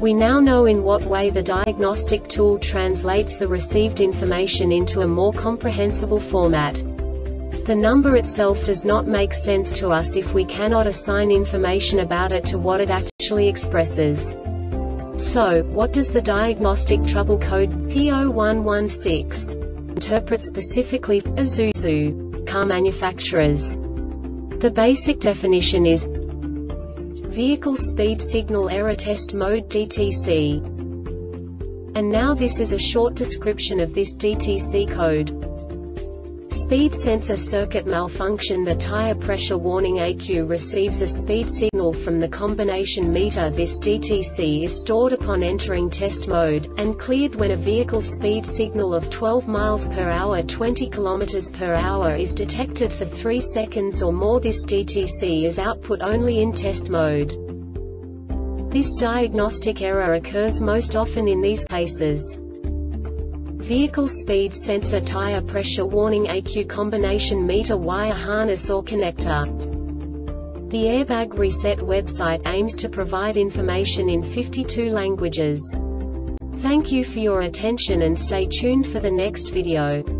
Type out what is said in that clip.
We now know in what way the diagnostic tool translates the received information into a more comprehensible format. The number itself does not make sense to us if we cannot assign information about it to what it actually expresses. So, what does the diagnostic trouble code P0116 interpret specifically Isuzu car manufacturers? The basic definition is Vehicle Speed Signal Error Test Mode DTC. And now this is a short description of this DTC code. Speed sensor circuit malfunction The tire pressure warning ECU receives a speed signal from the combination meter This DTC is stored upon entering test mode, and cleared when a vehicle speed signal of 12 miles per hour 20 kilometers per hour is detected for 3 seconds or more This DTC is output only in test mode. This diagnostic error occurs most often in these cases. Vehicle speed sensor tire pressure warning ECU combination meter wire harness or connector. The Airbag Reset website aims to provide information in 52 languages. Thank you for your attention and stay tuned for the next video.